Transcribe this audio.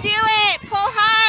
do it. Pull hard.